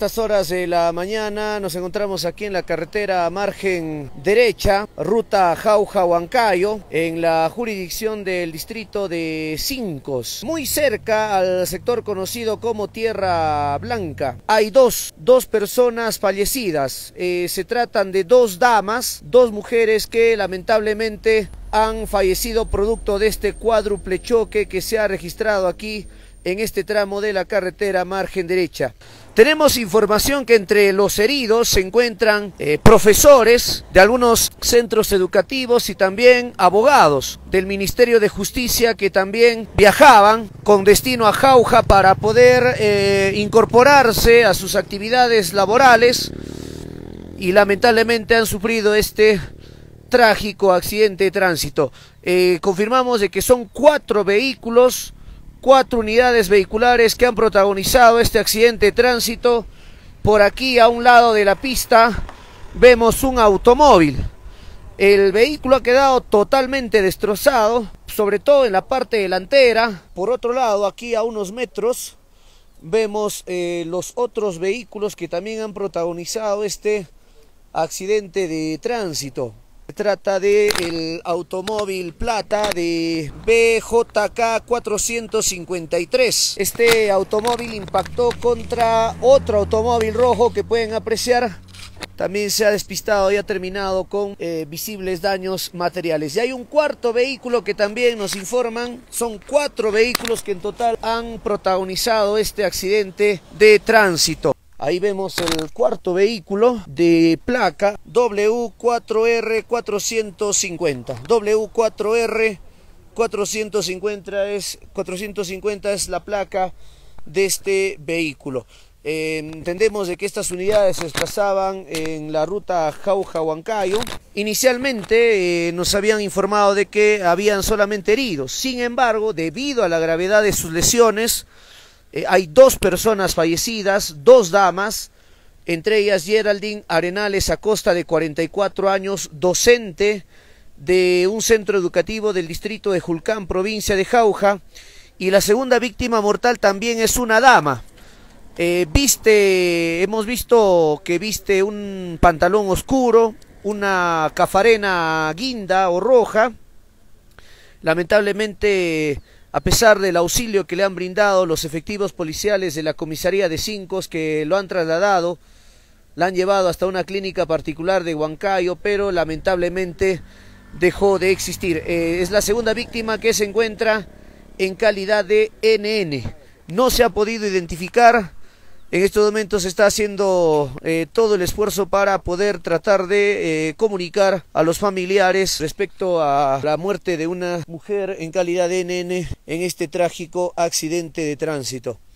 estas horas de la mañana nos encontramos aquí en la carretera margen derecha, ruta Jauja-Huancayo, en la jurisdicción del distrito de Cincos, muy cerca al sector conocido como Tierra Blanca. Hay dos, dos personas fallecidas. Eh, se tratan de dos damas, dos mujeres que lamentablemente han fallecido producto de este cuádruple choque que se ha registrado aquí en este tramo de la carretera margen derecha. Tenemos información que entre los heridos se encuentran eh, profesores de algunos centros educativos y también abogados del Ministerio de Justicia que también viajaban con destino a Jauja para poder eh, incorporarse a sus actividades laborales y lamentablemente han sufrido este trágico accidente de tránsito. Eh, confirmamos de que son cuatro vehículos cuatro unidades vehiculares que han protagonizado este accidente de tránsito. Por aquí a un lado de la pista vemos un automóvil. El vehículo ha quedado totalmente destrozado, sobre todo en la parte delantera. Por otro lado, aquí a unos metros vemos eh, los otros vehículos que también han protagonizado este accidente de tránsito. Se trata del automóvil plata de BJK 453. Este automóvil impactó contra otro automóvil rojo que pueden apreciar. También se ha despistado y ha terminado con eh, visibles daños materiales. Y hay un cuarto vehículo que también nos informan. Son cuatro vehículos que en total han protagonizado este accidente de tránsito. Ahí vemos el cuarto vehículo de placa W4R450. W4R 450 es, 450 es la placa de este vehículo. Eh, entendemos de que estas unidades se desplazaban en la ruta Jauja-Huancayo. Inicialmente eh, nos habían informado de que habían solamente heridos. Sin embargo, debido a la gravedad de sus lesiones, eh, hay dos personas fallecidas, dos damas, entre ellas Geraldine Arenales Acosta de 44 años, docente de un centro educativo del distrito de Julcán, provincia de Jauja, y la segunda víctima mortal también es una dama. Eh, viste, hemos visto que viste un pantalón oscuro, una cafarena guinda o roja. Lamentablemente a pesar del auxilio que le han brindado los efectivos policiales de la comisaría de Cincos que lo han trasladado, la han llevado hasta una clínica particular de Huancayo, pero lamentablemente dejó de existir. Eh, es la segunda víctima que se encuentra en calidad de NN. No se ha podido identificar en estos momentos se está haciendo eh, todo el esfuerzo para poder tratar de eh, comunicar a los familiares respecto a la muerte de una mujer en calidad de nene en este trágico accidente de tránsito.